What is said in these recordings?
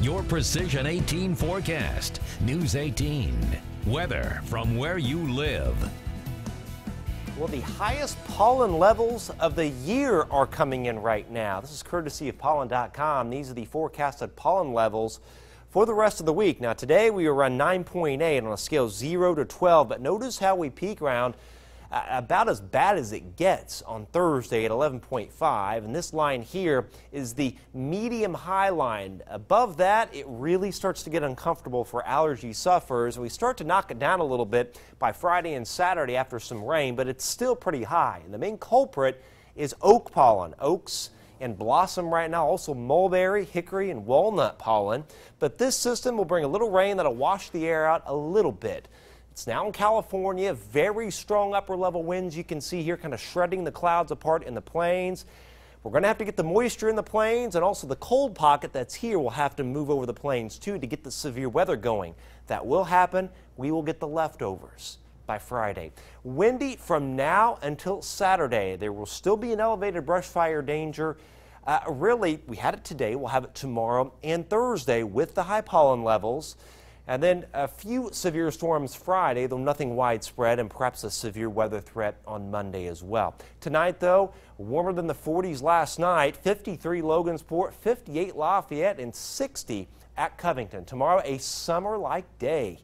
your Precision 18 forecast. News 18. Weather from where you live. Well, the highest pollen levels of the year are coming in right now. This is courtesy of pollen.com. These are the forecasted pollen levels for the rest of the week. Now, today we are around 9.8 on a scale 0 to 12, but notice how we peak around about as bad as it gets on Thursday at 11.5. And this line here is the medium high line. Above that, it really starts to get uncomfortable for allergy sufferers. We start to knock it down a little bit by Friday and Saturday after some rain, but it's still pretty high. And the main culprit is oak pollen. Oaks and blossom right now, also mulberry, hickory, and walnut pollen. But this system will bring a little rain that'll wash the air out a little bit. It's now in California, very strong upper level winds you can see here kind of shredding the clouds apart in the plains. We're going to have to get the moisture in the plains and also the cold pocket that's here will have to move over the plains too to get the severe weather going. That will happen. We will get the leftovers by Friday. Windy from now until Saturday. There will still be an elevated brush fire danger. Uh, really, we had it today. We'll have it tomorrow and Thursday with the high pollen levels. And then a few severe storms Friday, though nothing widespread, and perhaps a severe weather threat on Monday as well. Tonight, though, warmer than the 40s last night 53 Logansport, 58 Lafayette, and 60 at Covington. Tomorrow, a summer like day.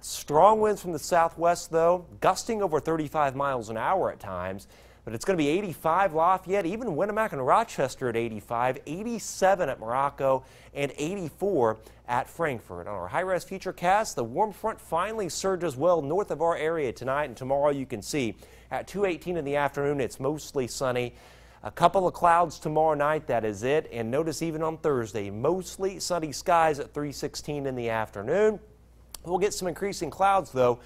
Strong winds from the southwest, though, gusting over 35 miles an hour at times. But it's going to be 85 Lafayette, even Winamac and Rochester at 85, 87 at Morocco, and 84 at Frankfort. On our high-res futurecast, the warm front finally surges well north of our area tonight and tomorrow. You can see at 2:18 in the afternoon, it's mostly sunny. A couple of clouds tomorrow night, that is it. And notice even on Thursday, mostly sunny skies at 3:16 in the afternoon. We'll get some increasing clouds though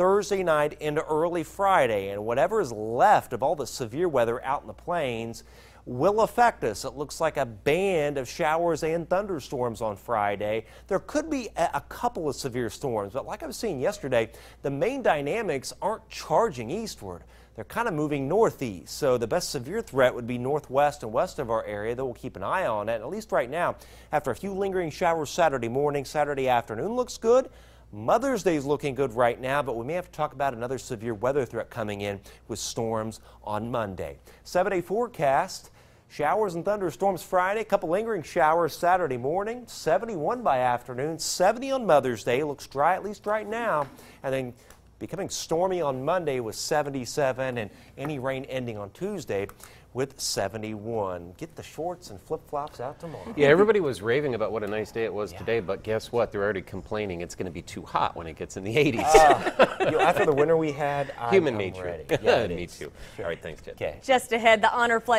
Thursday night into early Friday, and whatever is left of all the severe weather out in the plains will affect us. It looks like a band of showers and thunderstorms on Friday. There could be a couple of severe storms, but like I was saying yesterday, the main dynamics aren't charging eastward. They're kind of moving northeast, so the best severe threat would be northwest and west of our area, though we'll keep an eye on it. At least right now, after a few lingering showers Saturday morning, Saturday afternoon looks good. Mother's Day is looking good right now, but we may have to talk about another severe weather threat coming in with storms on Monday. Seven day forecast. Showers and thunderstorms Friday, a couple lingering showers Saturday morning, 71 by afternoon, 70 on Mother's Day. Looks dry at least right now. And then becoming stormy on Monday with 77 and any rain ending on Tuesday with 71. Get the shorts and flip-flops out tomorrow. Yeah, everybody was raving about what a nice day it was yeah. today, but guess what? They're already complaining it's going to be too hot when it gets in the 80s. Uh, you know, after the winter we had, Human I'm nature. Ready. Yeah, Me too. All right, thanks, Jed. Okay. Just ahead, the honor flight.